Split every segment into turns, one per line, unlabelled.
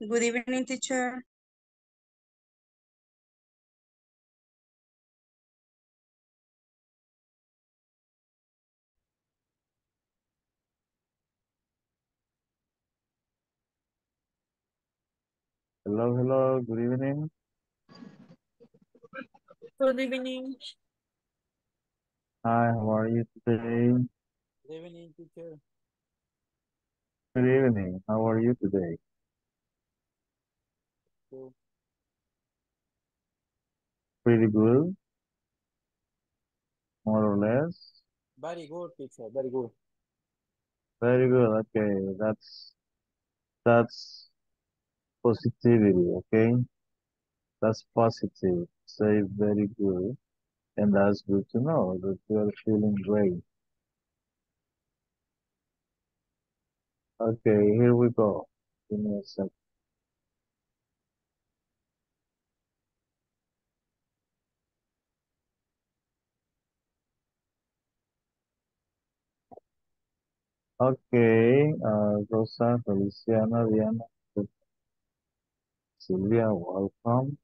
Good evening, teacher.
Hello, hello, good evening.
Good evening.
Hi, how are you today?
Good evening, teacher.
Good evening, how are you today? Pretty good, more or less.
Very good, teacher. Very good.
Very good, okay, that's, that's positivity, okay? That's positive, say very good, and that's good to know that you are feeling great. Okay, here we go. Give me a second. Okay, uh, Rosa, Feliciana, Diana, Sylvia, welcome.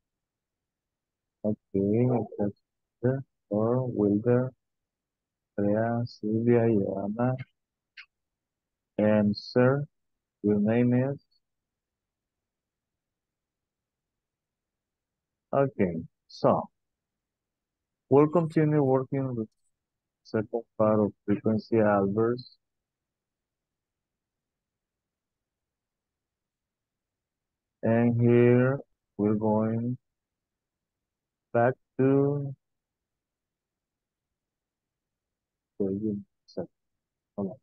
Okay, or Wilder, Andrea, Sylvia, Joanna, and sir, your name is? Okay, so we'll continue working with second part of frequency adverbs. And here we're going back to me a. Hold on.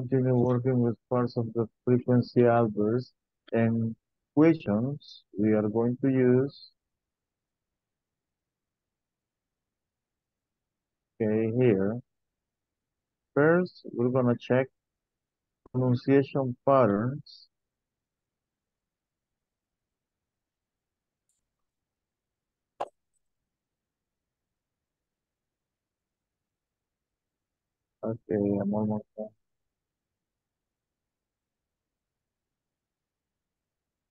Continue working with parts of the frequency adverbs and equations we are going to use. Okay, here. First, we're gonna check pronunciation patterns. Okay, I'm almost done.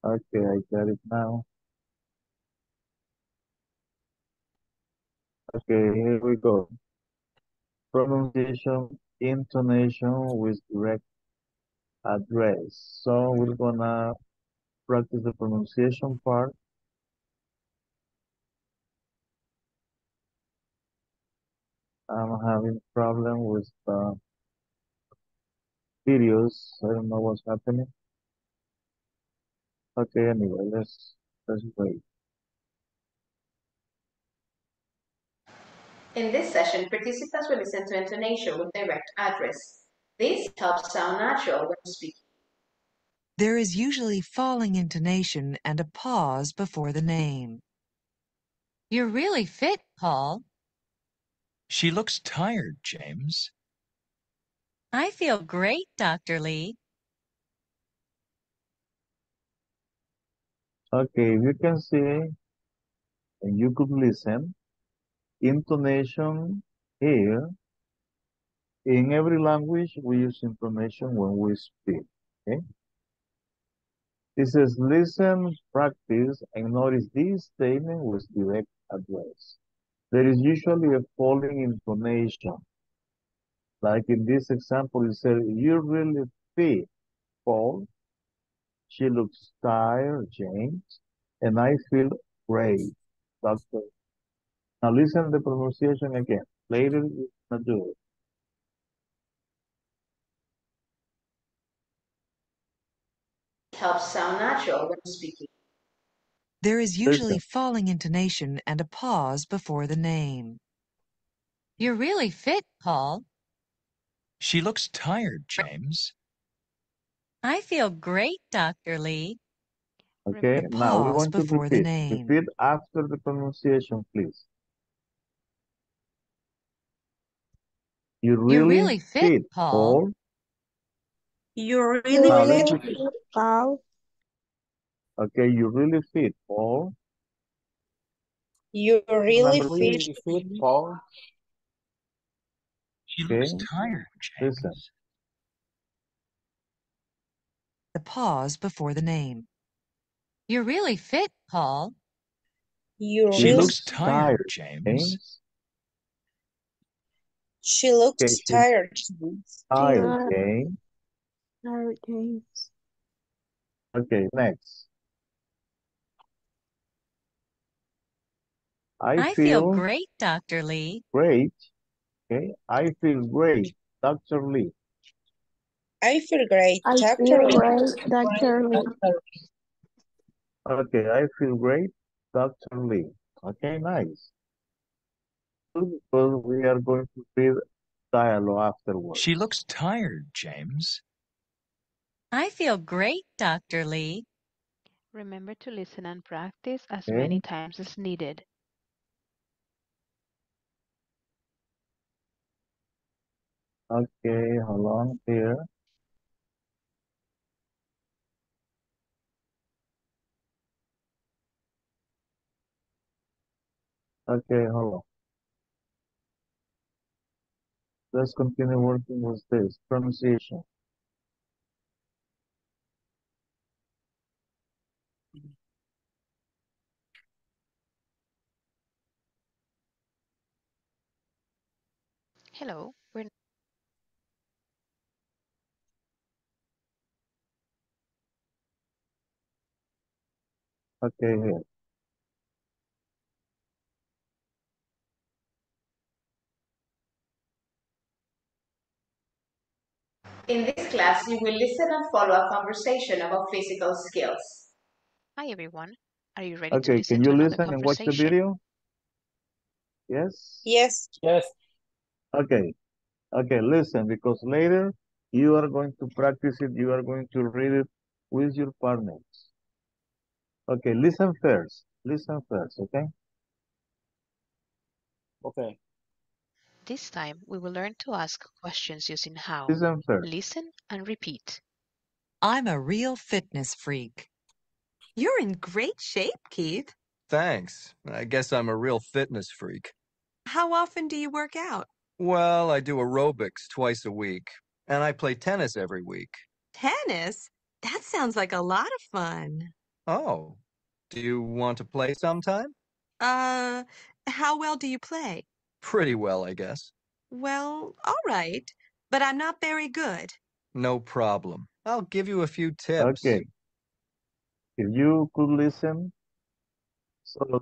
Okay, I got it now. Okay, here we go. Pronunciation, intonation with direct address. So we're gonna practice the pronunciation part. I'm having problem with the videos. I don't know what's happening. Okay, anyway, let's let's wait.
In this session, participants will listen to intonation with direct address. This helps sound natural when speaking.
There is usually falling intonation and a pause before the name.
You're really fit, Paul.
She looks tired, James.
I feel great, Dr. Lee.
Okay, you can see and you could listen, intonation here, in every language we use intonation when we speak, okay? It says listen, practice, and notice this statement with direct address. There is usually a falling intonation. Like in this example, it said, you really fit, Paul. She looks tired, James. And I feel great, Doctor. Now listen to the pronunciation again. Later, you're do.
Helps sound natural when speaking.
There is usually
Listen.
falling intonation and a pause before the name.
You're really fit, Paul.
She looks tired, James.
I feel great, Dr. Lee.
Okay, now we want to
before the
repeat.
name.
Repeat after the pronunciation, please. You really,
You're really fit, Paul.
Paul.
You're really
Now
fit.
Paul.
Okay, you really fit, Paul.
You're really
Remember,
fit.
Really fit, Paul.
She looks
Okay.
tired,
Listen.
James.
The pause before the name.
You're really fit, Paul.
You
She
really,
looks tired,
James.
James.
She looks
Okay, she-
tired.
Tired, James.
Tired, James.
Okay, next. I,
I feel great, Dr. Lee.
great. Okay, I feel great, Dr. Lee.
I feel great.
I
Dr.
feel
Lee.
great, Dr. Lee.
Okay, I feel great, Dr. Lee. Okay, nice. Good, Because we are going to read dialogue afterwards.
She looks tired, James.
I feel great, Dr. Lee.
Remember to listen and practice as
Okay.
many times as needed.
Okay, hold on here. Okay, hold on. Let's continue working with this pronunciation.
Hello, we're
Okay, here.
In this class, you will listen and follow a conversation about physical skills.
Hi everyone. Are you ready to
Okay, can you listen and watch the video? Yes?
Yes.
Yes.
Okay. Okay, listen, because later you are going to practice it, you are going to read it with your partners. Okay, listen first. Listen first, okay?
Okay.
This time we will learn to ask questions using how.
Listen
and repeat.
I'm a real fitness freak.
You're in great shape, Keith.
Thanks. I guess I'm a real fitness freak.
How often do you work out?
Well, I do aerobics twice a week, and I play tennis every week.
Tennis? That sounds like a lot of fun.
Oh, do you want to play sometime?
Uh, how well do you play?
Pretty well, I guess.
Well, all right, but I'm not very good.
No problem. I'll give you a few tips.
Okay. If you could listen. So,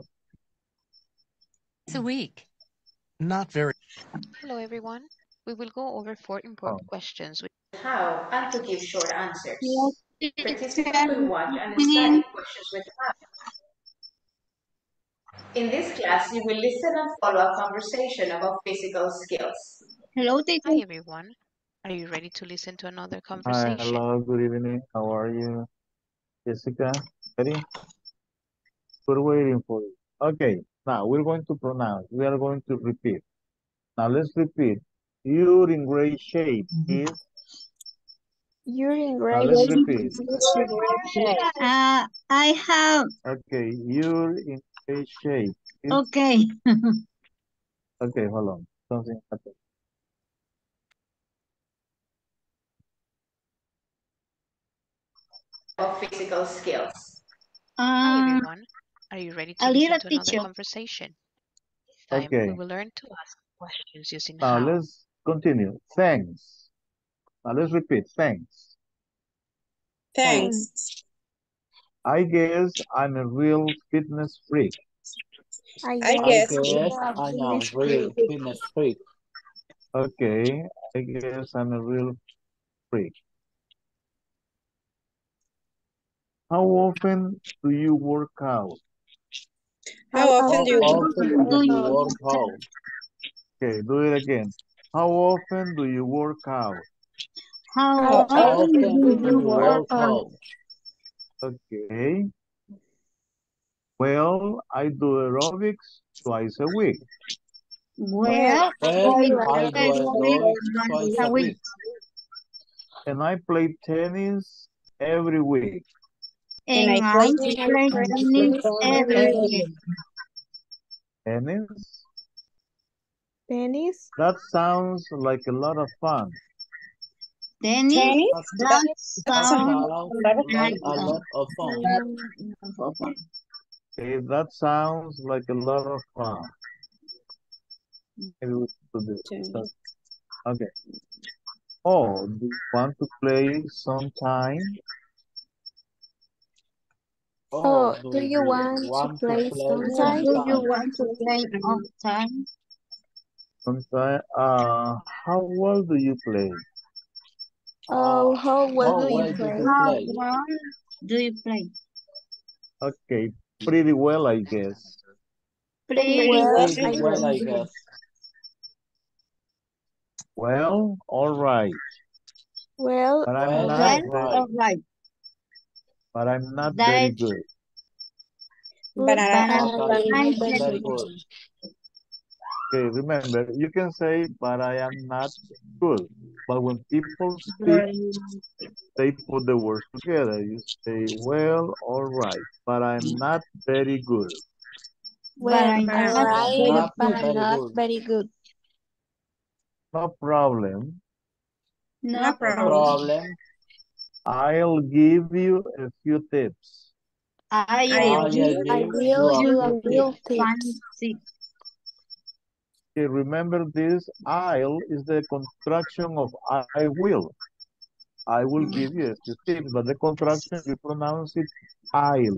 It's a week.
Not very.
Hello everyone. We will go over four important oh. questions with
How and to give short answers. Participants will watch and study questions with how. In this class, you will listen and follow a conversation about physical skills.
Hello, Hi everyone. Are you ready to listen to another conversation?
hi, hello, good evening. How are you? Jessica, ready? We're waiting for you. Okay, now we're going to pronounce. We are going to repeat. Now let's repeat. You're in great shape. Is
You're in
now let's repeat.
Uh, I have,
Okay, you're in great shape. Is
okay.
okay, hold on. Something happened.
Of physical skills.
Hi
Uh,
everyone. Are you ready to
a
listen
little
to another conversation? This time we will learn to ask questions using
Now
how.
let's continue. Thanks. Now let's repeat. Thanks.
Thanks.
I guess I'm a real fitness freak.
I
I
guess.
guess I'm a real fitness freak.
Okay, I guess I'm a real freak. How often do you work out?
How often do you
How
work
often
do
do you
you
work out?
Okay, do it again. How often do you work out?
How
How
How
often
often
do
do
you
you
work
work
out?
Out?
Okay. Well, I do aerobics twice a week.
Well,
Well,
I
I do aerobics twice a week.
And I play tennis every week.
and
I
I
play
play tennis every week.
Tennis?
Tennis.
That sounds like a lot of fun.
Tennis. That sounds
Sounds
like
like a
a
lot of fun.
lot of fun.
Okay, that sounds like a lot of fun. Maybe we should do this. Okay. Oh, do you want to play sometime?
Oh, do you want to play sometime?
Do you want to play all time?
Sometime. Uh, how well do you play?
Oh, oh, how well
How
do you play?
How well do you play?
Okay, pretty well, I guess.
Pretty
well,
well.
Pretty
I
well, I
guess.
guess.
Well, all right,
Well,
but I'm
Well,
not.
Well,
right.
all right.
But I'm not
That
very good.
but I,
But
I,
But
I,
I'm
very
very
good.
Good.
Okay, remember, you can say, but I am not good. But when people speak, they put the words together. You say, well, all right, but I'm not very good.
But
well,
I'm
all
not
right,
very
but
very
not
good.
very good.
No problem.
No
No
problem.
Problem.
I'll give you a few tips.
I
I
will
will
give
give you a
do a
few
tips.
Six.
Okay, remember this, I'll is the contraction of I will. I will mm-hmm. give you a few tips, but the contraction, you pronounce it I'll.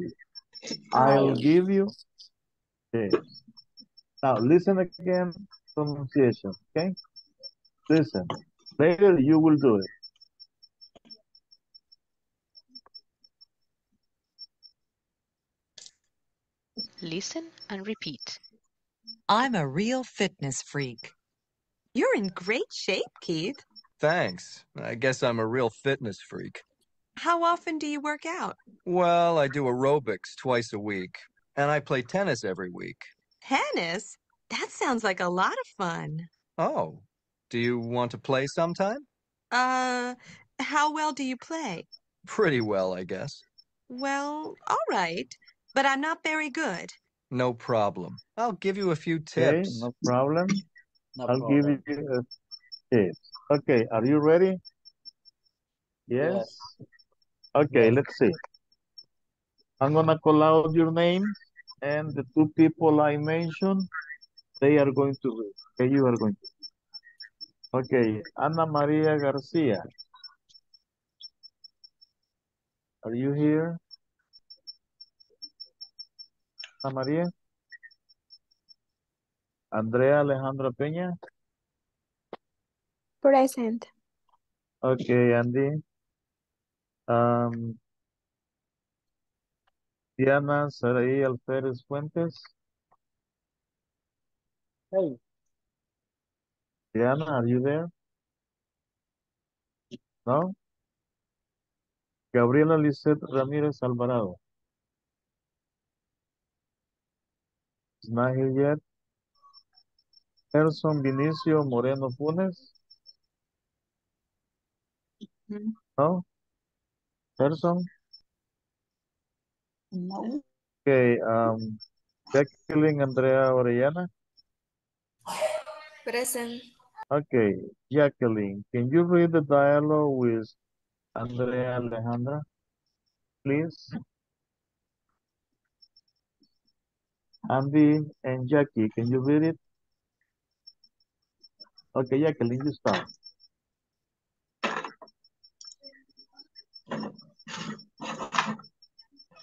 I'll
I'll.
give you tips. Now, listen again, pronunciation, okay? Listen. Later, you will do it.
Listen and repeat.
I'm a real fitness freak.
You're in great shape, Keith.
Thanks. I guess I'm a real fitness freak.
How often do you work out?
Well, I do aerobics twice a week, and I play tennis every week.
Tennis? That sounds like a lot of fun.
Oh, do you want to play sometime?
Uh, how well do you play?
Pretty well, I guess.
Well, all right, but I'm not very good.
No problem. I'll give you a few
Okay,
tips.
no problem.
No
I'll give you a tips. Okay, are you ready? Yes?
Yes.
Okay,
Yes.
let's see. I'm gonna call out your name and the two people I mentioned, they are going to read. Okay, you are going to. Okay, Ana Maria Garcia. Are you here? Ana Maria? Andrea Alejandra Peña?
Present.
Okay, Andy. Um, Diana Saraí Alférez Fuentes.
Hey,
Diana, are you there? No? Gabriela Lisette Ramírez Alvarado. Is not here yet. Gerson Vinicio Moreno Funes.
Mhm.
No? Gerson?
No.
Okay, um, Jacqueline Andrea Orellana.
Present.
Okay, Jacqueline, can you read the dialogue with Andrea Alejandra, please? Andy and Jackie, can you read it? Okay, Jacqueline, you start.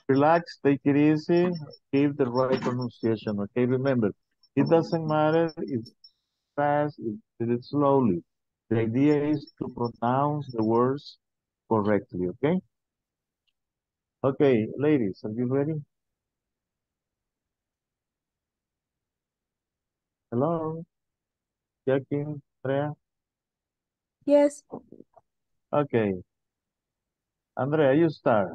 Relax, take it easy, give the right pronunciation, okay? Remember, it doesn't matter if fast, if it's slowly. The idea is to pronounce the words correctly, okay? Okay, ladies, are you ready? Hello? Jackie, Andrea?
Yes.
Okay. Andrea, you start.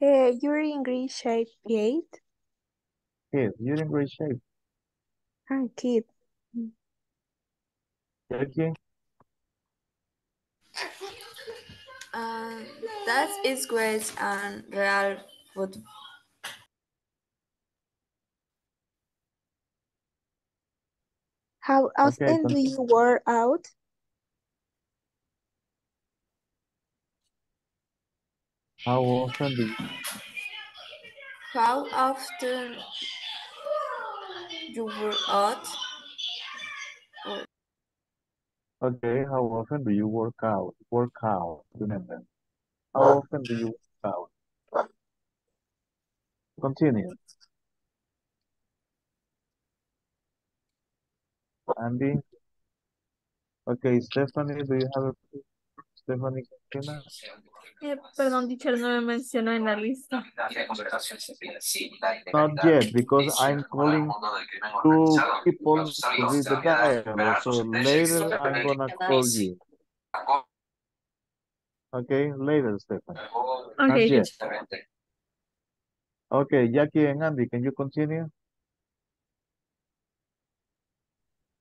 Uh, you're in great shape, Kate.
Kid, you're in great shape.
Ah, Kate.
Jackie?
Uh, that is great and real food.
How
Okay,
often do you work out?
How often do you,
How often you work out? Or
okay, how often do you work out? Work out, remember. How often do you work out? Continue. Andy. Okay, Stephanie, do you have a Stephanie Cristina?
Eh, perdón, teacher, no me mencionó en la lista.
Not yet, because I'm calling two people to read the dialogue. So later I'm gonna call you. Okay, later, Stephanie. Not
Okay,
yet. Okay, Jackie and Andy, can you continue?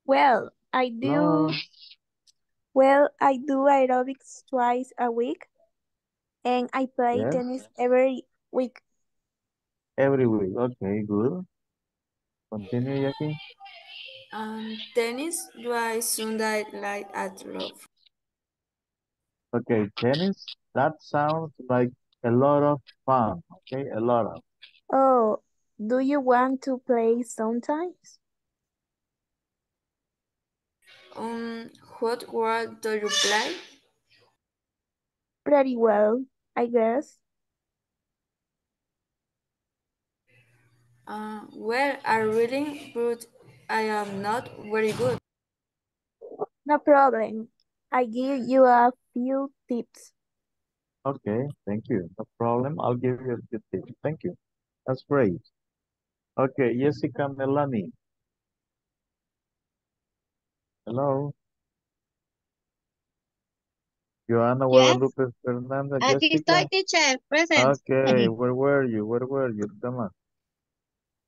Well, I do.
No.
Well, I do aerobics twice a week, and I play
Yes.
tennis every week.
Every week. Okay, good. Continue, Jackie.
um, tennis twice Sunday night at Love.
Okay, tennis. That sounds like a lot of fun. Okay, a lot of.
Oh, do you want to play sometimes?
Um, what word do you play?
Pretty well, I guess.
Uh, well, I reading, but I am not very good.
No problem. I give you a few tips.
Okay, thank you. No problem. I'll give you a few tips. Thank you. That's great. Okay, Jessica Melanie. Hello. Joana
Yes.
Guadalupe Fernandez,
Aquí
Jessica.
estoy, teacher, present.
Okay, where were you? Where were you? Come on.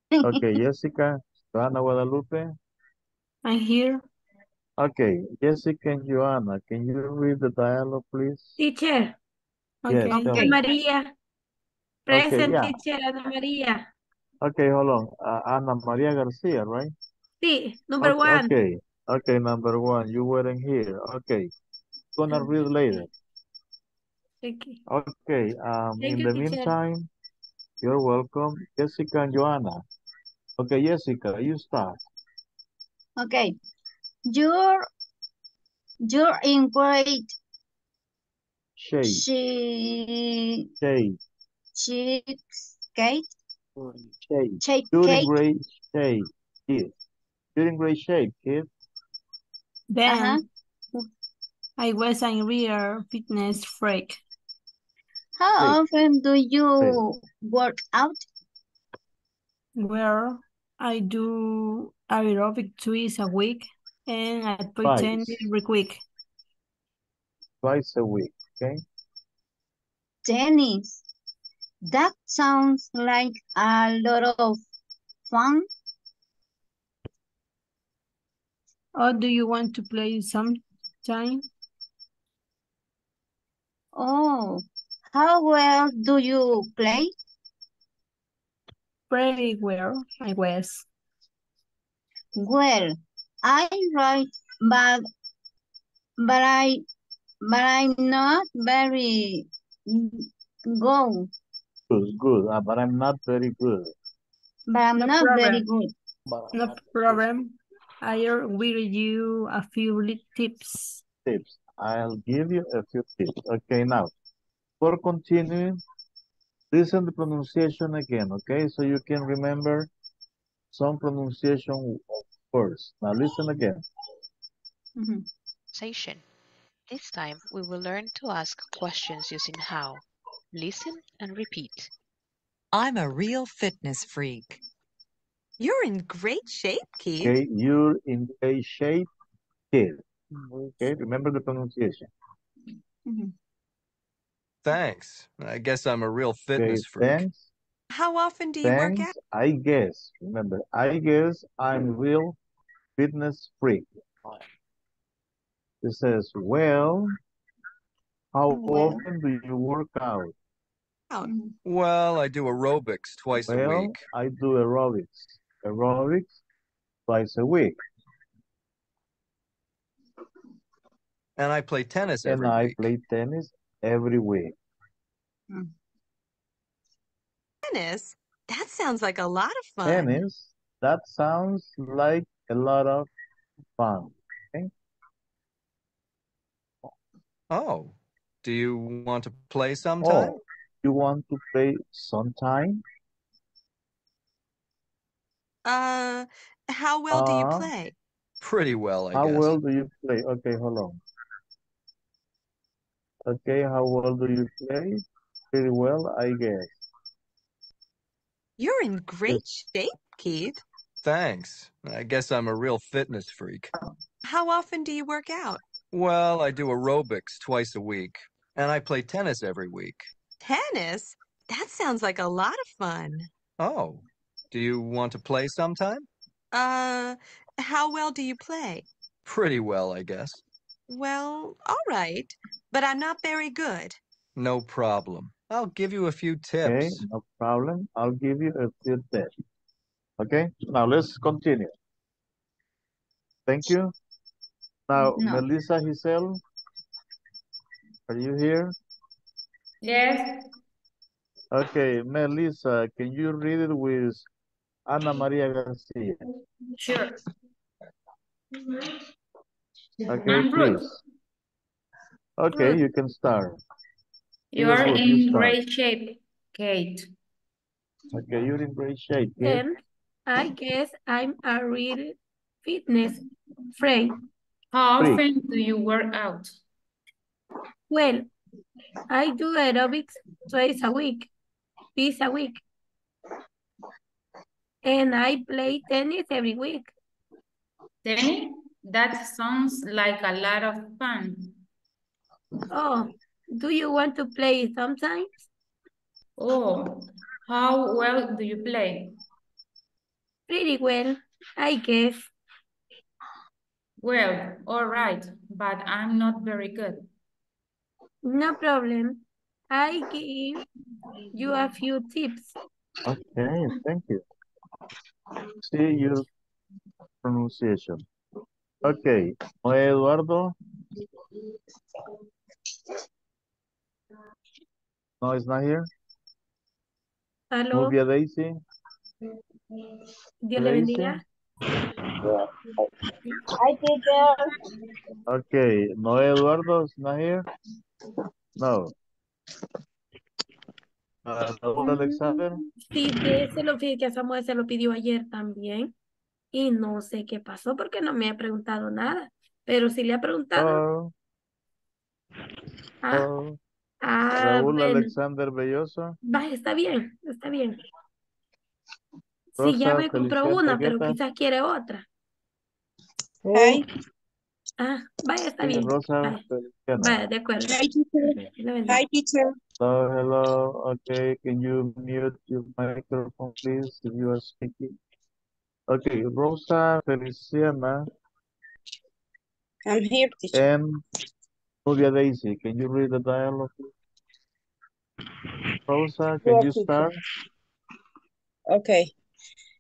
Okay, Jessica, Joana Guadalupe.
I'm here.
Okay, Jessica and Joanna, can you read the dialogue, please?
Teacher.
Yes,
Okay.
tell
Ana
me.
María.
Okay,
Present,
yeah.
teacher, Ana María.
Okay, hold on. Uh, Ana Maria Garcia, right?
Sí, number
Okay,
one.
okay, okay, number one, you weren't here. Okay, gonna read later.
Thank you.
Okay, um,
Thank
in
you,
the
teacher.
meantime, you're welcome. Jessica and Joanna. Okay, Jessica, you start.
Okay. You're you're in grade
Shade,
she
shade,
cheapskate
shade.
cheap
You're in
cake.
great shape, kid. You're in great shape, kid.
Then uh-huh. I was a real fitness freak.
How often do
Say.
you work out?
Well, I do aerobic twice a week and I play tennis every week.
twice a week, okay?
Tennis. That sounds like a lot of fun.
Or do you want to play sometime?
Oh, how well do you play?
Pretty well, I guess.
Well, I write, but but I but I'm not very good.
Good, good, uh, but I'm not very good.
But I'm
No
not very
problem.
good.
No problem. I'll give you a few tips.
Tips. I'll give you a few tips. Okay, now, for continuing, listen the pronunciation again, okay? So you can remember some pronunciation of words. Now listen again.
Mhm.
Station. This time we will learn to ask questions using how. Listen and repeat.
I'm a real fitness freak.
You're in great shape, Keith.
Okay, you're in a shape, Keith. Okay, remember the pronunciation.
Mhm.
Thanks. I guess I'm a real
Okay,
fitness freak.
thanks,
How often do you work out?
I guess. Remember, I guess I'm real fitness freak. It says, well, how
Well.
often do you work out?
Mhm.
Well, I do aerobics twice a
Well,
week.
I do aerobics. Aerobics twice a week.
And I play tennis every
And I
week.
play tennis every week. Hmm.
Tennis? That sounds like a lot of fun.
Tennis, that sounds like a lot of fun. Okay?
Oh, do you want to play oh, sometime?
Oh, you want to play sometime?
Uh, how well do you
Uh,
play?
Pretty well, I guess.
How
guess.
well do you play? Okay, hold on. Okay, how well do you play? Pretty well, I guess.
You're in great shape, Keith.
Thanks. I guess I'm a real fitness freak.
How often do you work out?
Well, I do aerobics twice a week, and I play tennis every week.
Tennis? That sounds like a lot of fun.
Oh, do you want to play sometime?
Uh, how well do you play?
Pretty well, I guess.
Well, all right, but I'm not very good.
No problem. I'll give you a few tips.
Okay,
tips.
no problem. I'll give you a few tips. Okay, now let's continue. Thank you. Now,
No.
Melissa Giselle, are you here?
Yes.
Okay, Melissa, can you read it with Ana Maria Garcia?
Sure.
Okay,
I'm Ruth.
please. Okay, you can start.
You are
Ruth, you
in great shape, Kate.
Okay, you're in great shape. Kate.
And I guess I'm a real fitness freak.
How
Freak.
often do you work out?
Well, I do aerobics twice a week, twice a week. And I play tennis every week.
Tennis? That sounds like a lot of fun.
Oh, do you want to play sometimes?
Oh, how well do you play?
Pretty well, I guess.
Well, all right, but I'm not very good.
No problem. I give you a few tips.
Okay, thank you. See your pronunciation. Okay, Eduardo. No, it's not here.
Aló,
Nubia Daisy.
Dios le
Daisy.
bendiga.
Hi, teacher.
Okay, Noé Eduardo is not here. No. Uh, Raúl Alexander.
Sí, de ese lo que a Samuel se lo pidió ayer también. Y no sé qué pasó porque no me ha preguntado nada. Pero si le ha preguntado.
Oh,
Ah,
oh.
ah,
Raúl
bueno.
Alexander Belloso.
Va, está bien, está bien. Sí, ya me compró una, pero quizás quiere otra.
Hi.
Ah, vaya, está
Sí,
bien.
Rosa
Vaya, vaya, de acuerdo.
Hi, teacher.
Dios le bendiga.
Hi, teacher.
Hello, hello. Okay, can you mute your microphone, please, if you are speaking? Okay, Rosa Feliciana
I'm here, teacher.
and Nubia Daisy, can you read the dialogue? please? Rosa, can
Yes,
you
teacher.
start?
Okay.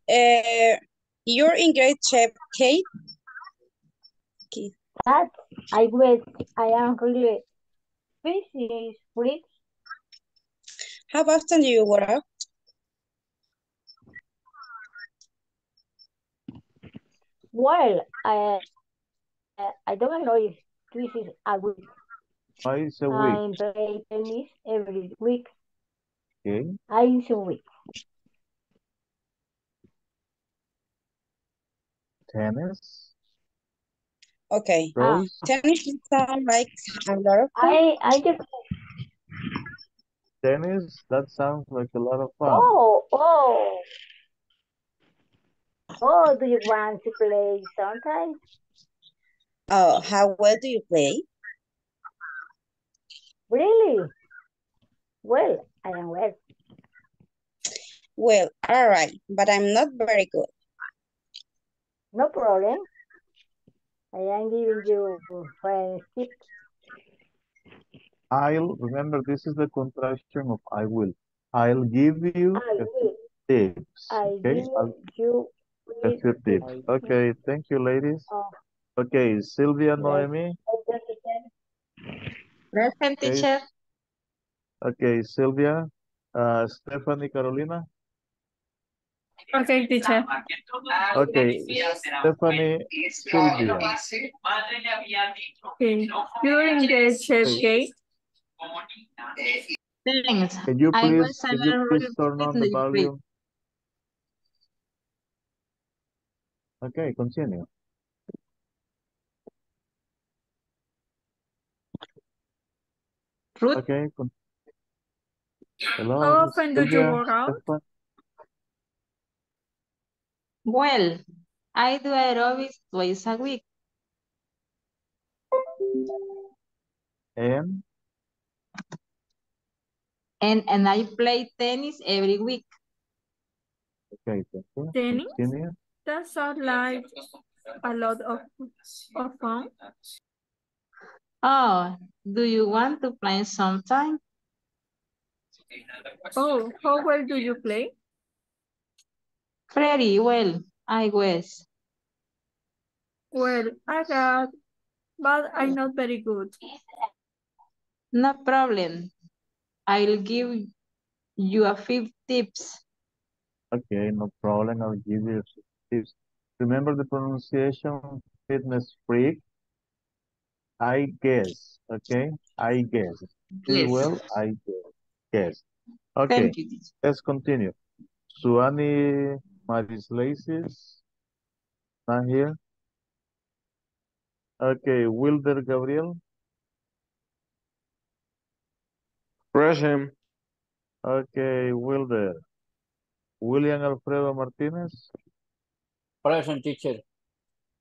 Uh, you're in great shape, Kate. Kate.
That I wish I am really busy freak.
How often do you work out?
Well, I I don't know if this is a week.
Oh, Twice a
I
week.
play tennis every week.
Okay.
a week.
Tennis.
Okay. Ah.
Rose.
Tennis sound like a lot of fun.
I I just
Tennis. That sounds like a lot of fun.
oh oh oh. Do you want to play sometimes?
Oh, how well do you play?
Really? Well, I am well.
Well, all right, but I'm not very good.
No problem. I am giving you friends tips.
I'll remember this is the contraction of I will. I'll give you
I
a
will.
tips.
I
Okay.
give
I'll
you
a few tips. Okay. Thank you, ladies.
Oh.
Okay. Sylvia
Yes.
Noemi.
I just
Present
Okay.
teacher.
Okay, Sylvia, uh, Stephanie, Carolina.
Okay, teacher.
Okay, Stephanie, Sylvia.
Okay. During the chef gate,
Thanks.
Can you please, can you please turn on the volume? Okay, continue.
Ruth,
Okay. Hello,
how often do you work out?
Stephan-
well, I do aerobics twice a week.
And
And, and I play tennis every week.
okay, thank you.
Tennis?
Continue.
That sounds like a lot of, of fun.
Oh, do you want to play sometime?
Oh, how well do you play?
Pretty well, I guess.
Well, I got, but I'm not very good.
No problem. I'll give you a few tips.
Okay, no problem. I'll give you some tips. Remember the pronunciation, fitness freak? I guess, okay? I guess. Do
Yes.
well, I guess. Yes. Okay,
Thank you.
let's continue. Suani Marislaces, not here. Okay, Wilder Gabriel.
Present.
Okay, Wilder. William Alfredo Martinez.
Present teacher.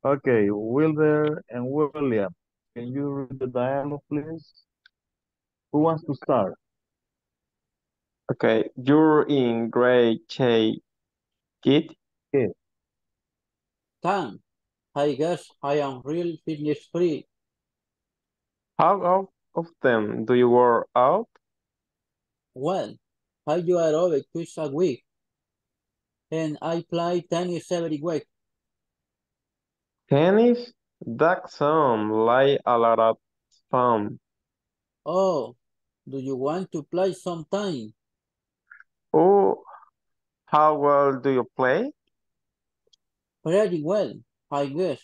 Okay, Wilder and William. Can you read the dialogue, please? Who wants to start?
Okay, you're in grade K, kid.
Kid.
Tan. I guess I am real fitness free.
How often do you work out?
Well, I do aerobic twice a week. And I play tennis every week.
Tennis? That sounds like a lot of fun.
Oh, do you want to play sometime?
Oh, how well do you play?
Pretty well, I guess.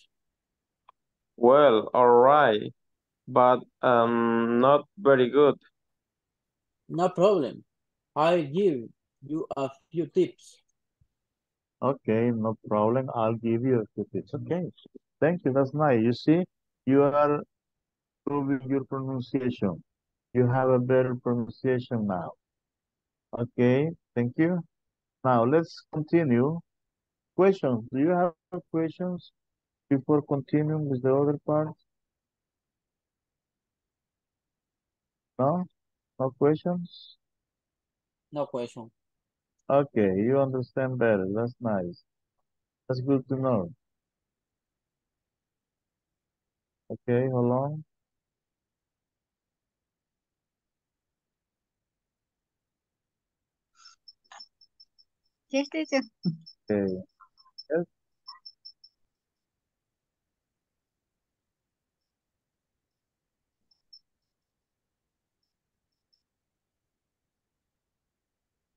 Well, all right, but um, not very good.
No problem. I'll give you a few tips.
Okay, no problem. I'll give you a few tips. Okay, thank you. That's nice. You see, you are improving your pronunciation. You have a better pronunciation now. Okay, thank you. Now let's continue. Questions. Do you have questions before continuing with the other part? No? No questions?
No question.
Okay, you understand better. That's nice. That's good to know. Okay, hold on.
Yes, teacher.
Okay.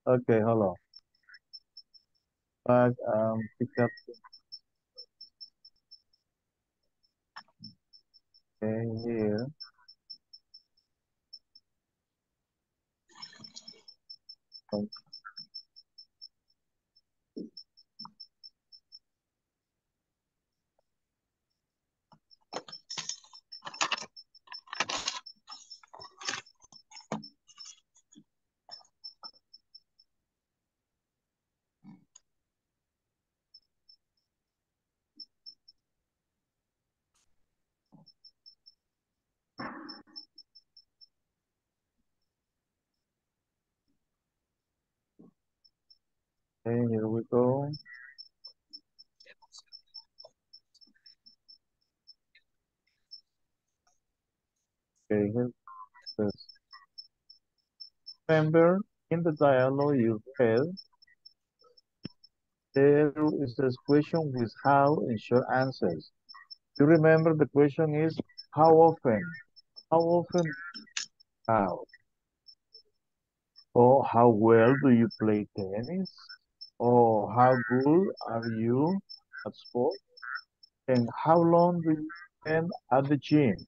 Okay, hold on. Back, um, pick up. Okay, here. Um, Okay, here we go. Okay, here. Remember, in the dialogue you read, there is this question with how and short answers. You remember the question is, how often? How often How? Or how well do you play tennis? Or how good are you at sport? And how long do you spend at the gym?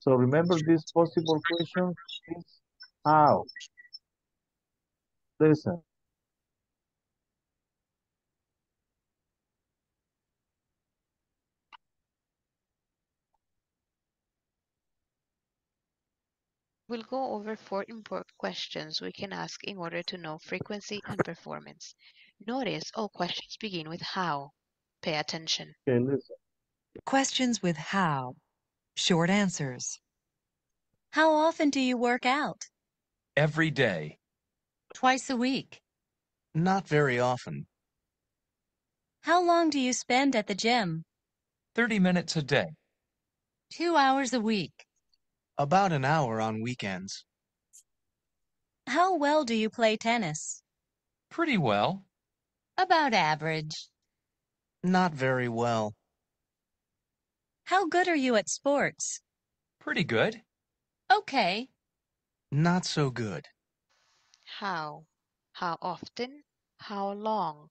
So remember this possible question is how? Listen.
We'll go over four important questions we can ask in order to know frequency and performance. Notice all questions begin with how. Pay attention.
Questions with how. Short answers.
How often do you work out?
Every day.
Twice a week.
Not very often.
How long do you spend at the gym?
30 minutes a day.
Two hours a week.
About an hour on weekends.
How well do you play tennis?
Pretty well.
About average.
Not very well.
How good are you at sports?
Pretty good.
Okay.
Not so good.
How. How often? How long?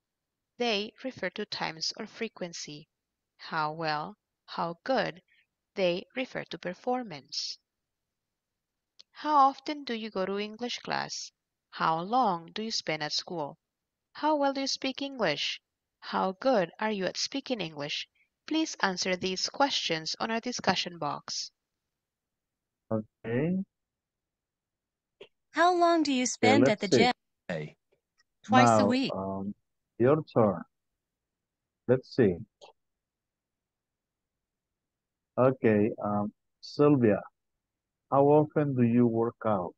They refer to times or frequency. How well? How good? They refer to performance. How often do you go to English class? How long do you spend at school? How well do you speak English? How good are you at speaking English? Please answer these questions on our discussion box.
Okay.
How long do you
Okay,
spend at the
see.
gym?
Hey.
Twice a week.
um, your turn. Let's see. Okay, um, Sylvia, how often do you work out?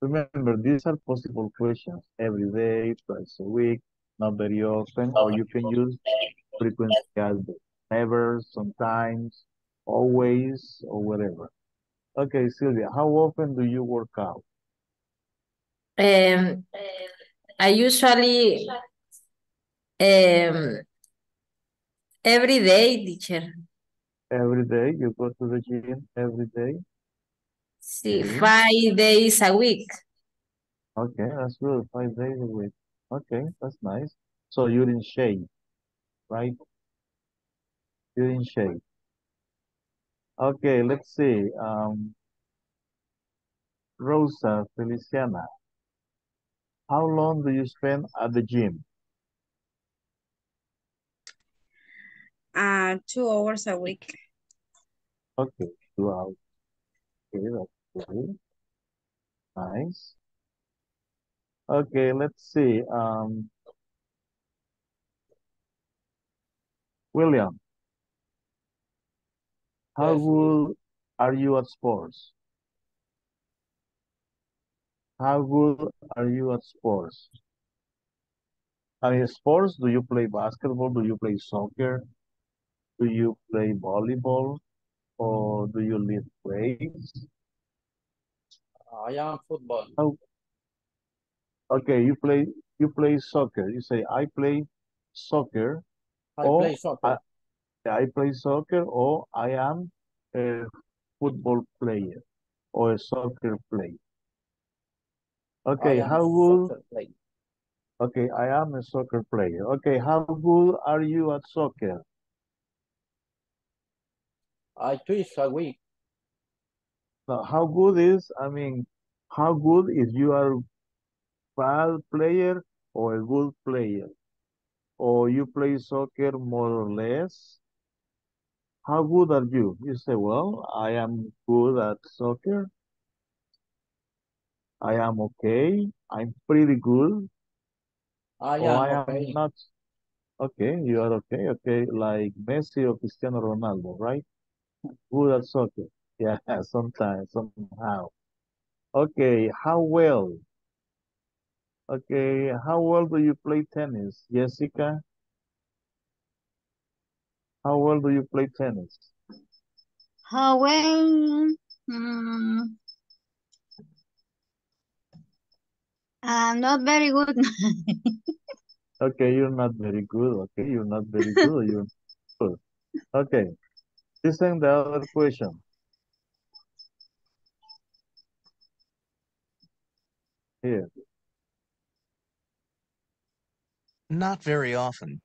Remember, these are possible questions. Every day, twice a week, not very often, or you can use frequency as never, sometimes, always, or whatever. Okay, Sylvia, how often do you work out?
Um, I usually um every day, teacher.
Every day, you go to the gym every day?
See,
Okay.
five days a week.
Okay, that's good. Five days a week. Okay, that's nice. So you're in shape, right? You're in shape. Okay, let's see. Um, Rosa Feliciana, how long do you spend at the gym?
Uh, two hours a week.
Okay, two hours. Okay, that's good. Nice. Okay, let's see. Um, William, how
Yes.
good are you at sports? How good are you at sports? I mean, sports, do you play basketball? Do you play soccer? Do you play volleyball? Or do you lift weights?
I am football.
How, okay, you play you play soccer. You say I play soccer.
I
or
play soccer.
Uh, I, I play soccer or I am a football player or a soccer player. Okay, how good? Okay, I am a soccer player. Okay, how good are you at soccer?
I twice a week.
Now, how good is, I mean, how good is you are bad player or a good player? Or you play soccer more or less? How good are you? You say, well, I am good at soccer. I am okay. I'm pretty good.
I am
I am
okay.
not. Okay, you are okay. Okay, like Messi or Cristiano Ronaldo, right? Good at soccer. Yeah, sometimes, somehow. Okay, how well? Okay, how well do you play tennis, Jessica? How well do you play tennis?
How well? Hmm. I'm not very good.
Okay, you're not very good. Okay, you're not very good. You're good. Okay. Listen the other question. Here.
Not very often.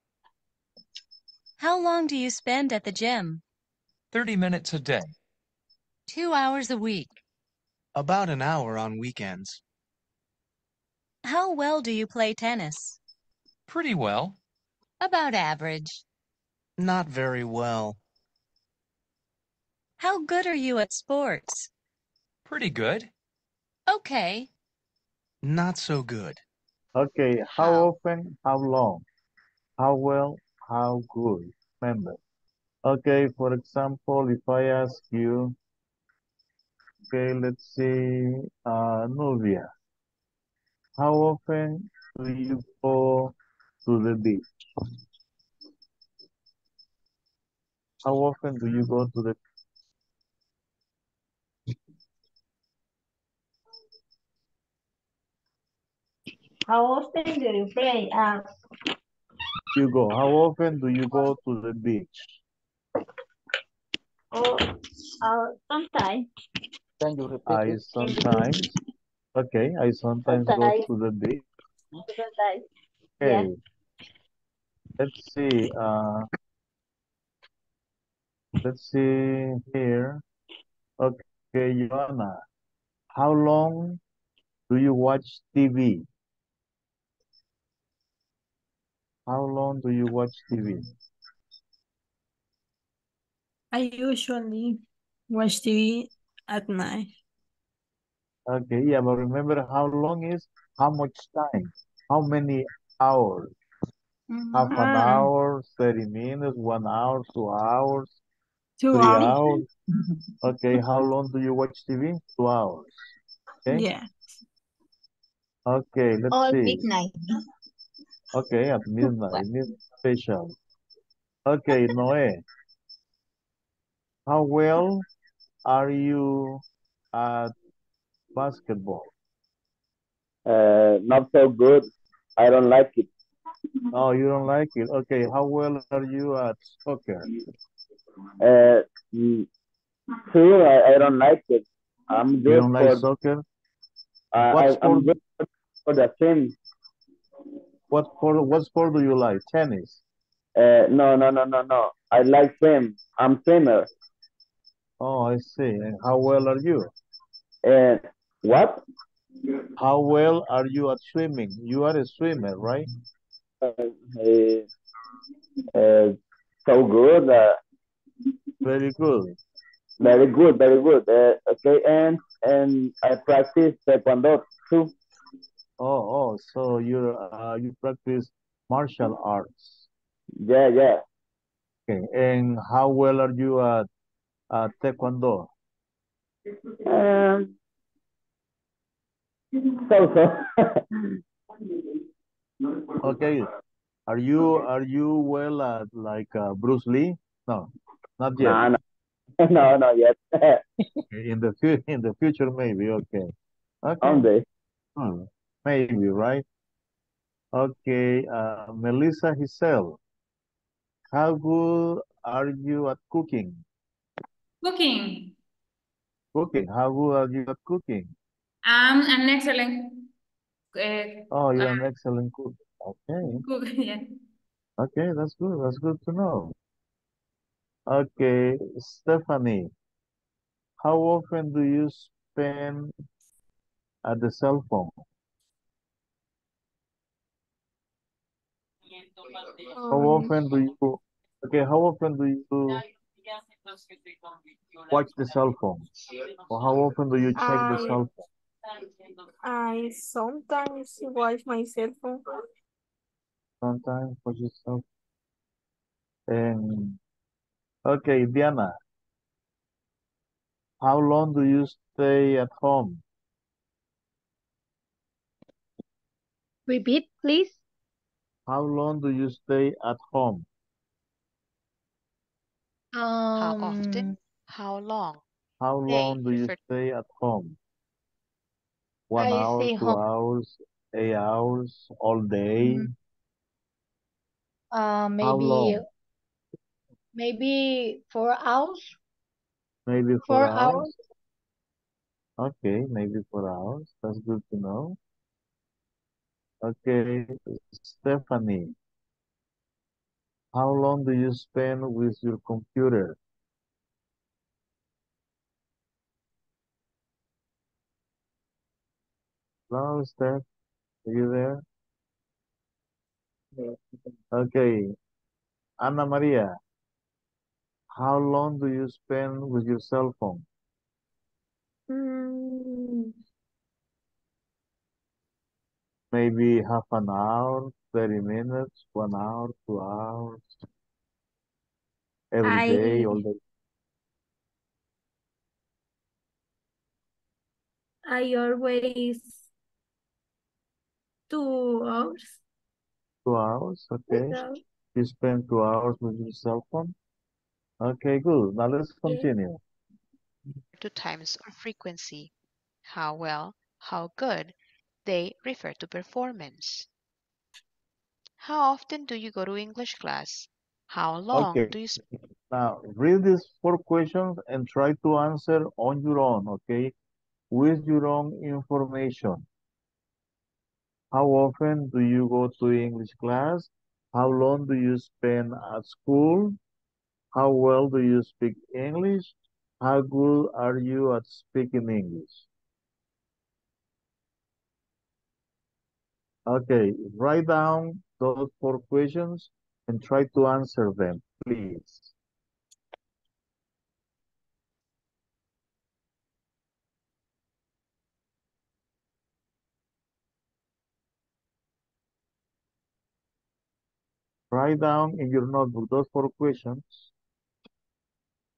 How long do you spend at the gym?
30 minutes a day.
Two hours a week.
About an hour on weekends.
How well do you play tennis?
Pretty well.
About average.
Not very well.
How good are you at sports?
Pretty good.
Okay.
Not so good.
Okay, how often, how long, how well, how good. Remember. Okay, for example, if I ask you, okay, let's see, uh, Nubia, how often do you go to the beach? How often do you go to the
How often do you play? Uh,
you go? How often do you go to the beach?
oh, uh, sometimes.
Can you repeat
I
it?
sometimes, okay, I sometimes go to the beach.
Sometimes. Yeah.
Okay. Let's see, uh, let's see here. Okay, Joanna, how long do you watch TV? How long do you watch TV?
I usually watch TV at night.
Okay, yeah, but remember how long is how much time? How many hours? Half an
Ah.
hour, 30 minutes, one hour, two hours,
Two
three
hours.
hours. Okay, how long do you watch TV? Two hours. Okay,
Yeah.
okay, let's
All
see.
midnight.
Okay, at midnight, mid special. Okay, Noé, how well are you at basketball?
Uh, not so good. I don't like it.
Oh, you don't like it. Okay, how well are you at soccer?
Uh, mm, too, I, I don't like it. I'm
You
good
don't like
for,
soccer?
uh,
What
I,
sport?
I'm good for the team.
What sport? What sport do you like? Tennis.
Uh, no, no, no, no, no. I like swim. I'm swimmer.
Oh, I see. And how well are you?
And what?
How well are you at swimming? You are a swimmer, right?
Uh, uh, uh, so good. Uh,
Very good.
very good, very good. Uh, okay, and and I practice taekwondo too.
Oh, oh, so you uh you practice martial arts.
Yeah, yeah.
Okay. And how well are you at at taekwondo?
Um, so so.
Okay. Are you are you well at like uh, Bruce Lee? No, not yet.
no, no, no, not yet.
In the in the future, maybe. Okay. Okay.
Someday.
Hmm. Maybe, right? Okay. Uh, Melissa Giselle, how good are you at cooking?
Cooking.
Cooking. How good are you at cooking?
I'm an excellent uh,
Oh, you're
uh,
an excellent cook. Okay.
cook. Yeah.
Okay, that's good. That's good to know. Okay, Stephanie, how often do you spend at the cell phone? How often do you, okay, how often do you watch the cell phone? Or how often do you check the
I
cell phone?
I sometimes watch my cell phone.
Sometimes watch the cell And okay, Diana, how long do you stay at home?
Repeat, please.
How long do you stay at home?
How
Um,
often? How long?
How
They
long do you
refer
stay at home? One
I
hour,
stay
two
home.
hours, eight hours, all day?
Mm, uh,
How
maybe
long?
Maybe four hours.
Maybe four,
Four
hours.
hours.
Okay, maybe four hours. That's good to know. Okay, Stephanie. How long do you spend with your computer? Hello, Steph. Are you there? Okay. Ana Maria. How long do you spend with your cell phone?
Mm,
Maybe half an hour, 30 minutes, one hour, two hours. Every day, all
I
day.
I always two hours.
Two hours, okay.
So,
You spend two hours with your cell phone? Okay, good. Now let's continue.
to times or frequency. How well, how good, they refer to performance. How often do you go to English class? How long
Okay.
do you spend
Now read these four questions and try to answer on your own, okay? With your own information. How often do you go to English class? How long do you spend at school? How well do you speak English? How good are you at speaking English? Okay, write down those four questions and try to answer them, please. Write down in your notebook those four questions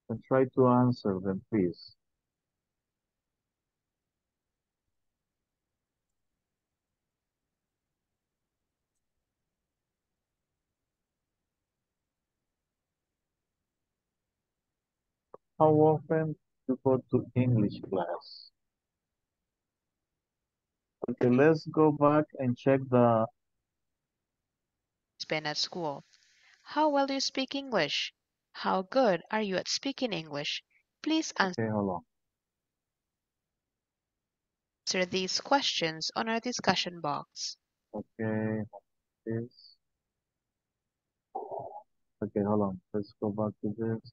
and try to answer them, please. How often do you go to English class? Okay, let's go back and check the
spend at school? How well do you speak English? How good are you at speaking English? Please answer
Okay, hold on.
these questions on our discussion box.
Okay, this. Okay, hold on. Let's go back to this.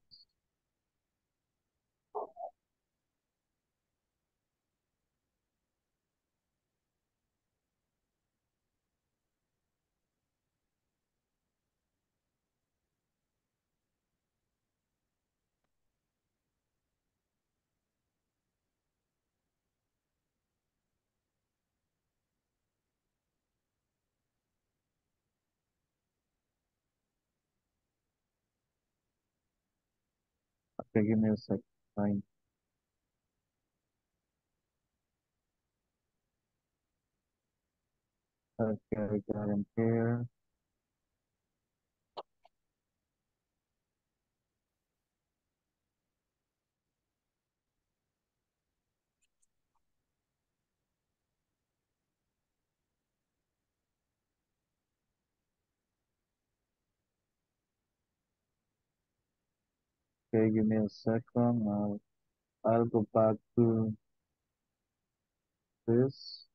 Okay, give me a sec. Fine. Okay, I got him here. Okay, give me a second. I'll, I'll go back to this.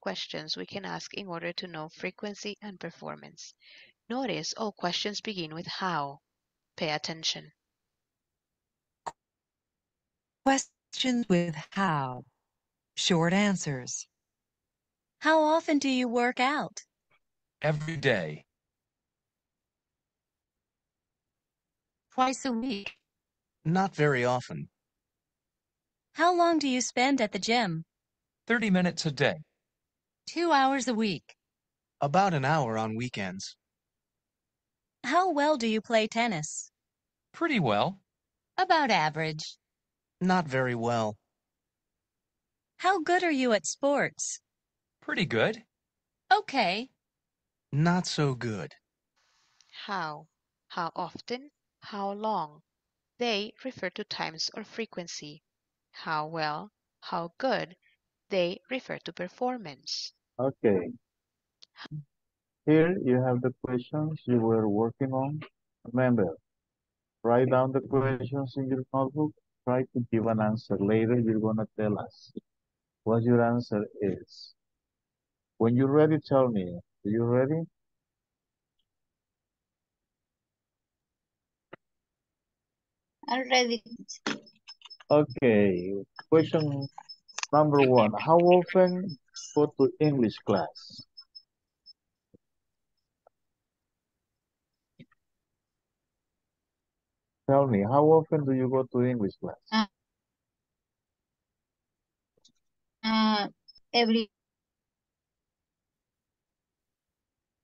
Questions we can ask in order to know frequency and performance. Notice all questions begin with how. Pay attention.
Questions with how. Short answers.
How often do you work out?
Every day.
Twice a week.
Not very often.
How long do you spend at the gym?
30 minutes a day.
Two hours a week.
About an hour on weekends.
How well do you play tennis?
Pretty well.
About average.
Not very well.
How good are you at sports?
Pretty good.
Okay.
Not so good.
How, how often, how long. They refer to times or frequency. How well, how good. They refer to performance.
Okay. Here you have the questions you were working on. Remember, write down the questions in your notebook. Try to give an answer. Later, you're going to tell us what your answer is. When you're ready, tell me. Are you ready?
I'm ready.
Okay. Question number one. How often go to English class? Tell me, how often do you go to English class?
Uh, uh, every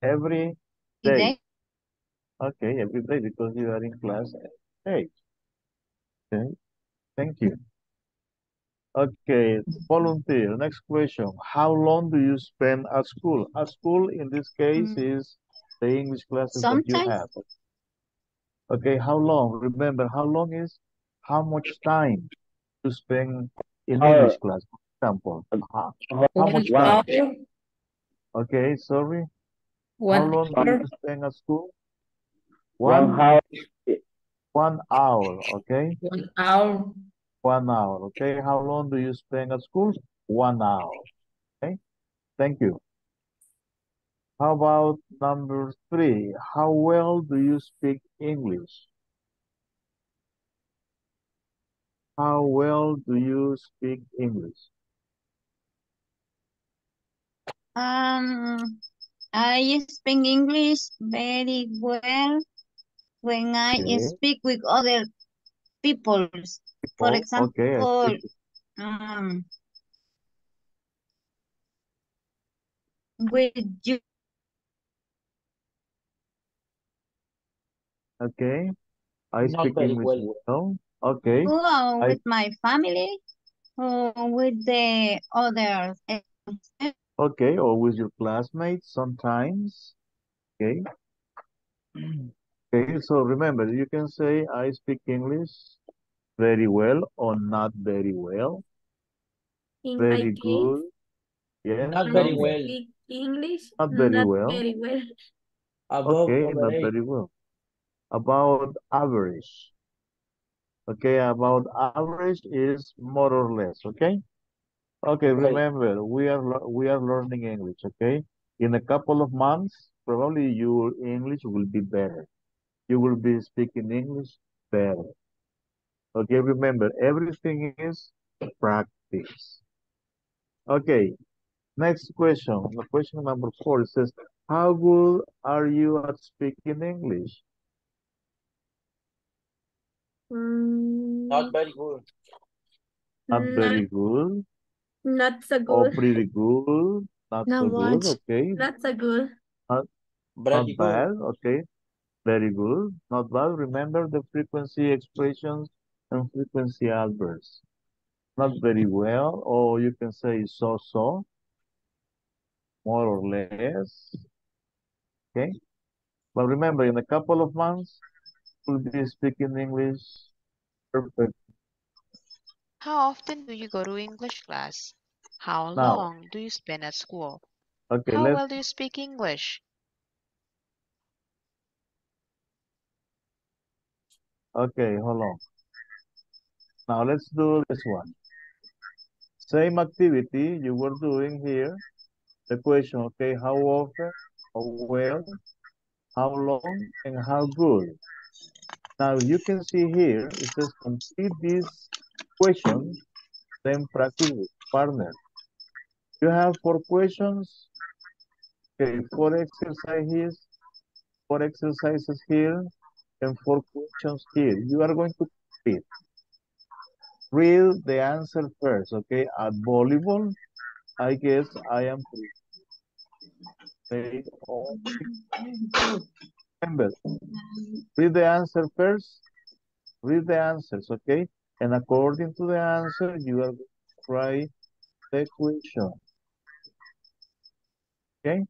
Every
day.
day. Okay, every day because you are in class eight. Okay, thank you. Okay, mm-hmm. volunteer. Next question. How long do you spend at school? At school, in this case, mm-hmm. is the English classes that you have. Okay, how long? Remember, how long is how much time to spend in
Hour.
English class, for example? How, how much
One
time? Okay, sorry. How
One
long do you spend at school?
one
One,
hour.
one hour, okay?
One hour.
One hour, okay? How long do you spend at school? One hour, okay? Thank you. How about number three? How well do you speak English? How well do you speak English?
Um, I speak English very well when I
Okay.
speak with other people. For
Oh,
example,
okay, I speak,
um, with you,
okay. I
Not
speak English
well.
well. Okay.
or
I,
with my family, or with the others.
okay, or with your classmates sometimes. Okay. Okay, so remember, you can say I speak English very well or not very well,
In
very
case,
good. Yeah.
Not
I
very well.
English
Not very
not
well.
very well.
Above
Okay, not
average.
very well. About average. Okay, about average is more or less, okay? Okay,
Right.
remember, we are we are learning English, okay? In a couple of months, probably your English will be better. You will be speaking English better. Okay, remember, everything is practice. Okay, next question. The question number four says, how good are you at speaking English?
Not
Mm,
very good.
Not
not
very good,
not so
or
good.
pretty good, not
Not
so good, okay?
Not so good.
Not, not
Very good.
bad, okay? Very good, not bad. Remember the frequency expressions and frequency adverbs. Not very well, or you can say so-so, more or less, okay? But remember, in a couple of months, we'll be speaking English perfect.
How often do you go to English class? How
Now,
long do you spend at school?
okay,
How well do you speak English?
okay, hold on. Now let's do this one. Same activity you were doing here. The question, okay, how often, how well, how long, and how good. Now you can see here, it says complete this question, then practice with partner. You have four questions. Okay, four exercises, four exercises here, and four questions here. You are going to read. Read the answer first, okay? At volleyball, I guess I am free. Remember, read the answer first, read the answers, okay? And according to the answer, you are going to write the question. Okay?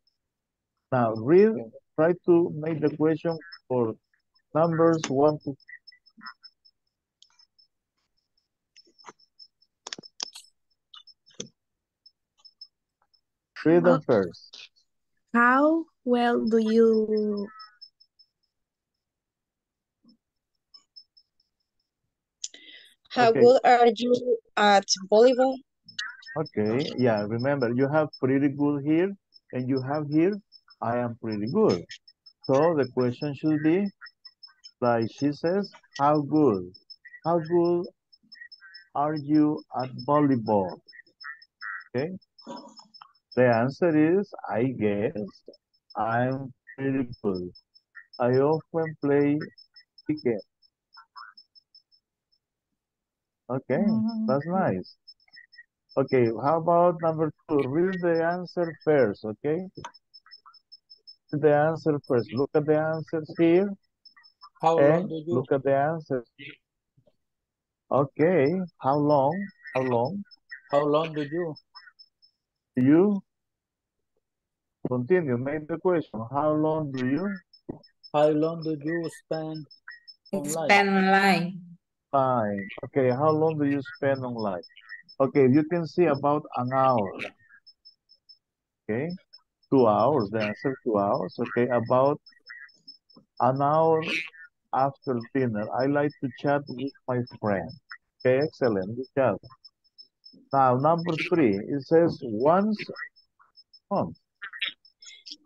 Now read, try to make the question for numbers one to Read them first.
How well do you
How
Okay.
good are you at volleyball?
Okay, yeah, remember you have pretty good here and you have here, I am pretty good. So the question should be, like she says, how good? How good are you at volleyball? Okay. The answer is, I guess, I'm pretty good. I often play cricket. Okay, mm-hmm. that's nice. Okay, how about number two? Read the answer first, okay? Read the answer first. Look at the answers here.
How eh, long
and
do you-
look at the answers. Okay, how long? How long?
How long do you?
You? Continue, make the question. How long do you?
How long do you spend online?
Spend online.
Fine. Okay, how long do you spend online? Okay, you can see about an hour. Okay, two hours, the answer two hours. Okay, about an hour after dinner. I like to chat with my friend. Okay, excellent, good job. Now, number three, it says once a month.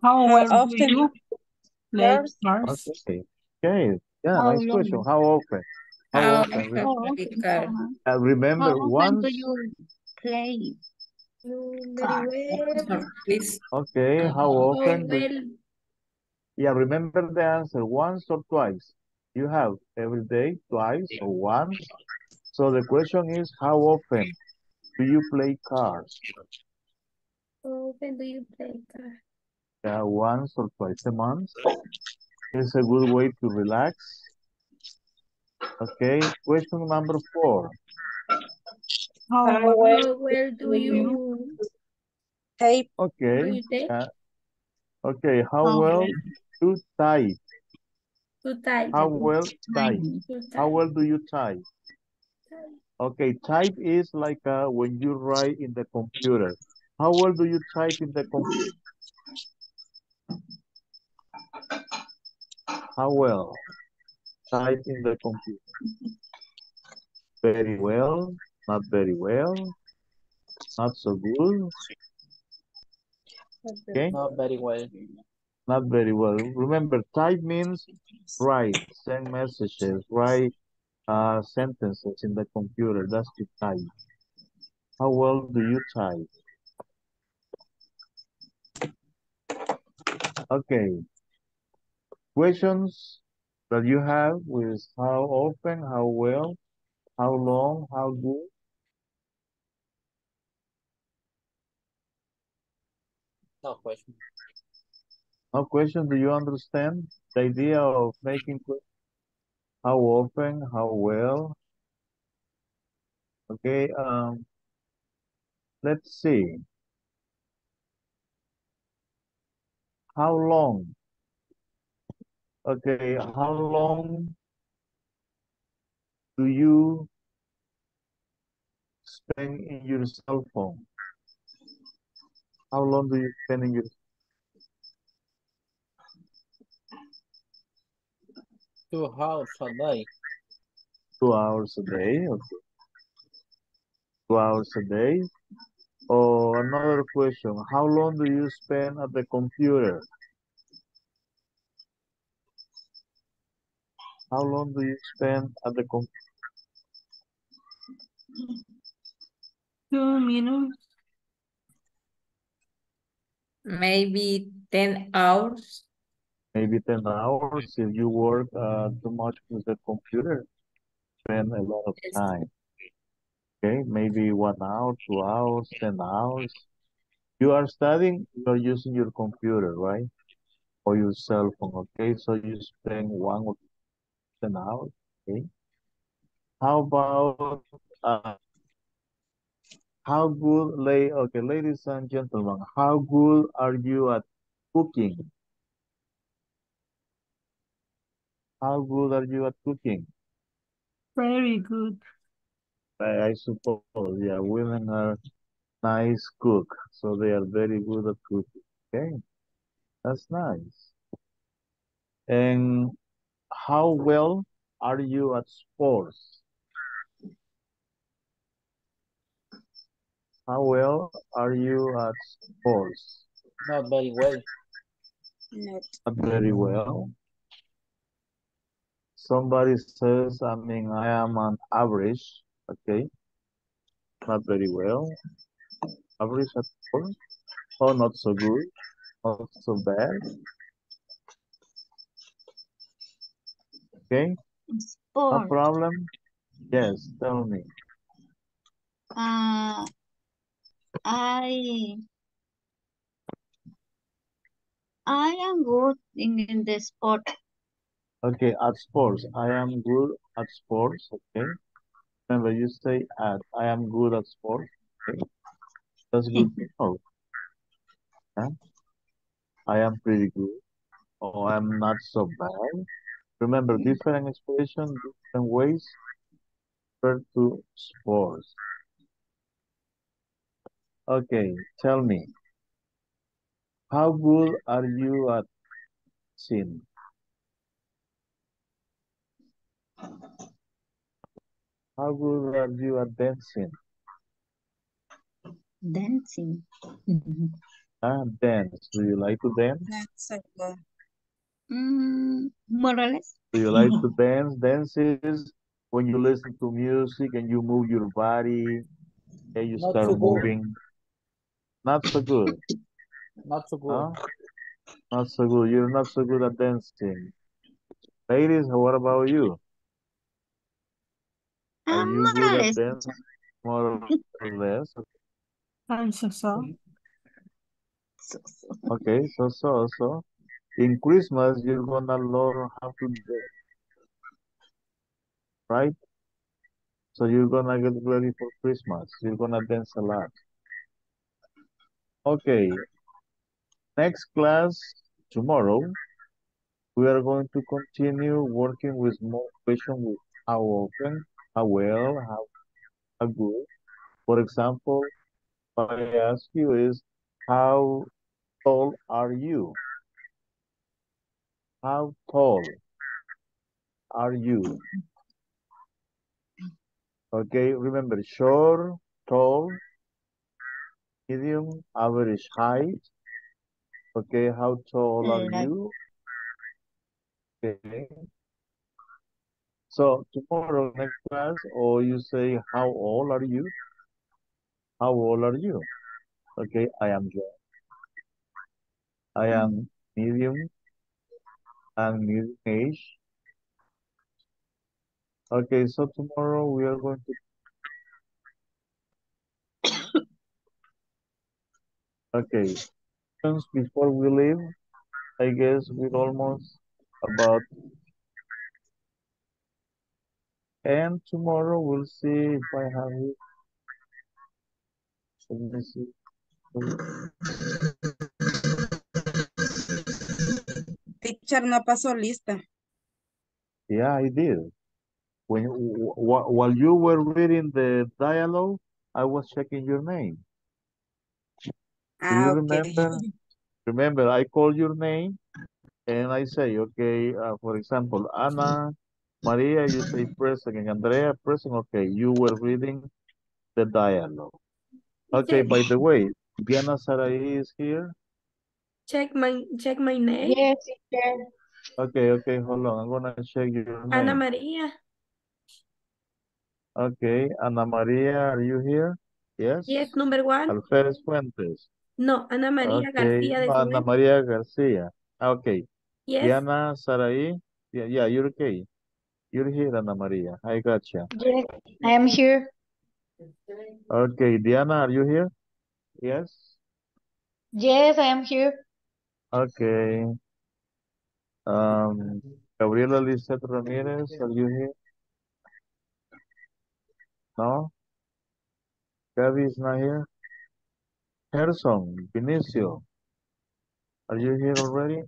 How
How
well do
often
you play
Cards?
cards?
Okay, okay, yeah,
How
nice question. How often? How
How
often? Re-
often do you card?
uh, remember,
How often do
once,
you play?
very well?
Okay, how often do
well,
Yeah, remember the answer once or twice. You have every day, twice or once. So the question is, how often do you play cards?
how often do you play cards?
Yeah, once or twice a month. It's a good way to relax. Okay, question number four.
How
How
well
well
well do
do you
you
tape?
Okay,
you
uh, okay, how
How
well
well
you type?
to type?
How well type?
To
How well do you type? Okay, type is like uh, when you write in the computer. How well do you type in the computer? How well? Type in the computer. Very well, not very well, not so good. Okay,
Not very well.
not very well. Remember, type means write, send messages, write uh, sentences in the computer. That's to type. How well do you type? Okay. Questions that you have with how often, how well, how long, how good?
No question.
No question. Do you understand the idea of making que- how often, how well? Okay. Um. Let's see. How long? Okay. How long do you spend in your cell phone? How long do you spend in your
Two hours a day.
two hours a day? Okay. Two hours a day. Or another question, how long do you spend at the computer? How long do you spend at the computer?
two minutes?
Maybe 10 hours.
Maybe 10 hours if you work uh, too much with the computer. Spend a lot of
Yes.
time. Okay, maybe one hour, two hours, 10 hours. You are studying, you are using your computer, right? Or your cell phone, okay? So you spend one or 10 hours, okay? How about, uh, how good, la okay, ladies and gentlemen, how good are you at cooking? How good are you at cooking?
Very good.
I, I suppose, yeah, women are nice cook, so they are very good at cooking. Okay, that's nice. And how well are you at sports? How well are you at sports?
Not very well.
Not.
Not very well. Somebody says, I mean, I am an average, okay? Not very well. Average at sports? Oh, not so good. Not so bad. Okay, no
Sport.
problem. Yes, tell me.
Uh, I I am good in, in the sport.
Okay, at sports. I am good at sports. Okay. Remember, you say at. I am good at sports. Okay. That's good know. Yeah. I am pretty good. Or I'm not so bad. Remember, different expression, different ways refer to sports. Okay, tell me. How good are you at singing? How good are you at dancing?
Dancing.
Ah, dance. Do you like to dance?
That's so good.
Mm, more or less.
Do you like to dance? Dances when you listen to music and you move your body and you
Not
start
so good.
moving. Not so good.
Not so good.
Huh? Not so good. You're not so good at dancing. Ladies, what about you? Are you
more or
good at
less.
dance? More or less.
I'm so so.
So, so.
Okay, so so so. In Christmas, you're gonna learn how to dance, right? So you're gonna get ready for Christmas. You're gonna dance a lot. Okay, next class tomorrow, we are going to continue working with more questions with how often, how well, how, how good. For example, what I ask you is, how tall are you? How tall are you? Okay, remember, short, tall, medium, average height. Okay, how tall are
mm,
you? Okay. So tomorrow next class, or you say, how old are you? How old are you? Okay, I am young. I am mm. medium and medium age. Okay, so tomorrow we are going to. Okay, since before we leave, I guess we're almost about. And tomorrow we'll see if I have it. Let me see.
Teacher no pasó lista.
Yeah, I did. When while you were reading the dialogue, I was checking your name. Do
Ah,
you
okay.
remember? Remember, I call your name and I say, okay, uh, for example, Ana, Maria, you say present, and Andrea, present. Okay, you were reading the dialogue. Okay, by the way, Diana Sarai is here.
Check my check my name.
Yes, teacher.
Okay, okay, hold on. I'm gonna check your
Ana
name.
Maria.
Okay, Ana Maria, are you here? Yes.
Yes, number one.
Alferez Fuentes.
No, Ana María
Okay,
García de
no, Ana
Sibel.
María Garcia. Ah, Okay.
Yes.
Diana Sarai. Yeah, yeah, you're okay. You're here, Ana María. I gotcha.
Yes, I am here.
Okay, Diana, are you here? Yes.
Yes, I am here.
Okay. Um, Gabriela Lizeth Ramirez, are you here? No? Gabby is not here? Gerson, Vinicio, are you here already?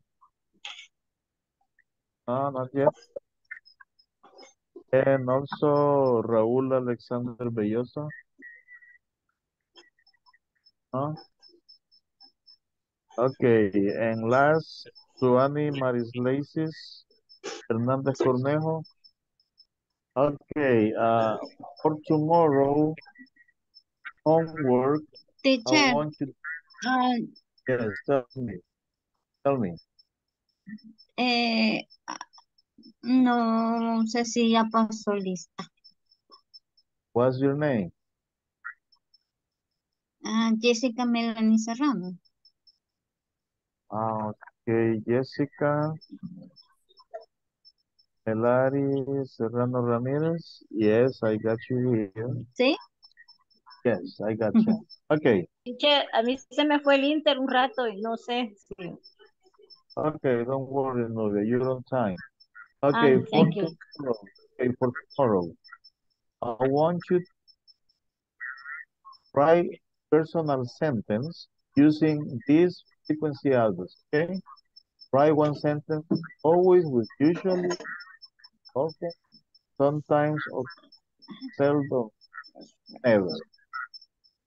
No, not yet. And also Raúl Alexander Belloso. No? Okay, and last, Suani Marislaisis Hernandez Cornejo. Okay, uh, for tomorrow, homework, I want you,
ah,
yes, tell me, tell me.
eh, no sé si ya pasó lista.
What's your name?
Ah, Jessica Melanie Serrano.
Ah, Okay, Jessica, Elari Serrano Ramirez. Yes, I got you here.
¿Sí?
Yes, I got you. Okay,
Teacher, a mí se me fue el Inter un rato y no sé si...
okay, don't worry, Nubia, you're on time. Okay, for
thank you.
tomorrow, okay, for tomorrow, I want you to write personal sentence using these frequency adverbs, okay? Write one sentence, always with usually, often, sometimes, or seldom, never.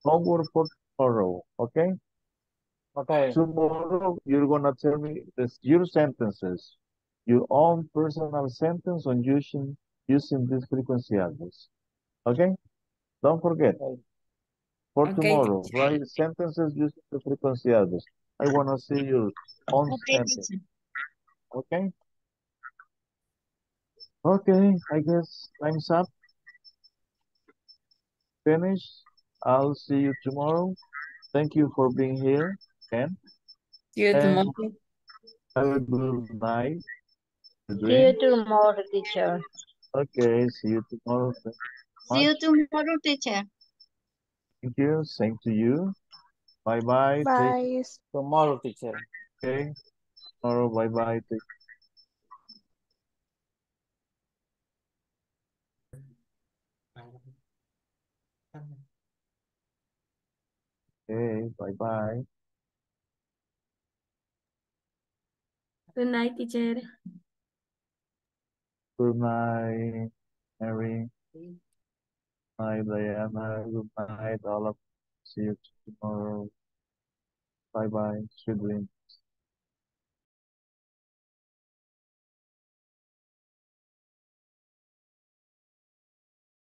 Homework for tomorrow, okay?
Okay.
Tomorrow, you're gonna tell me this, your sentences, your own personal sentence on using, using these frequency adverbs, okay? Don't forget. For
Okay,
tomorrow, write sentences using the frequency adverbs. I wanna see you on
Okay,
sentence, okay? Okay, I guess time's up. Finish. I'll see you tomorrow. Thank you for being here, Ken.
See you
And
tomorrow.
have a good night. Good
See you
dream.
tomorrow, teacher.
Okay, see you tomorrow.
See you
much.
tomorrow, teacher.
Thank you. Same to you. Bye bye. Take
Bye.
Tomorrow, teacher.
okay. Tomorrow. Bye bye. Take Okay. Bye bye.
Good night, teacher.
Good night, Mary. Good Night, Diana. Good night, all of. See you tomorrow. Bye bye. Sweet dreams.